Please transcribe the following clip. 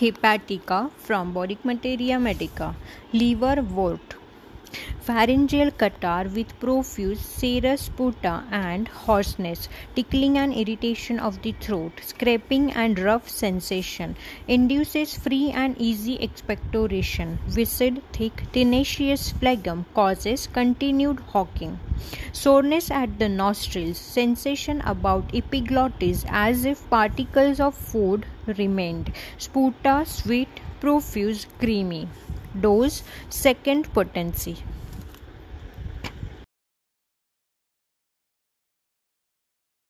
hepatica, homeopathic materia medica, liver wort, pharyngeal catarrh with profuse serous sputa and hoarseness, tickling and irritation of the throat, scraping and rough sensation, induces free and easy expectoration, viscid, thick, tenacious phlegm, causes continued hawking. Soreness at the nostrils, sensation about epiglottis as if particles of food remained, sputa sweet, profuse, creamy. Dose second potency.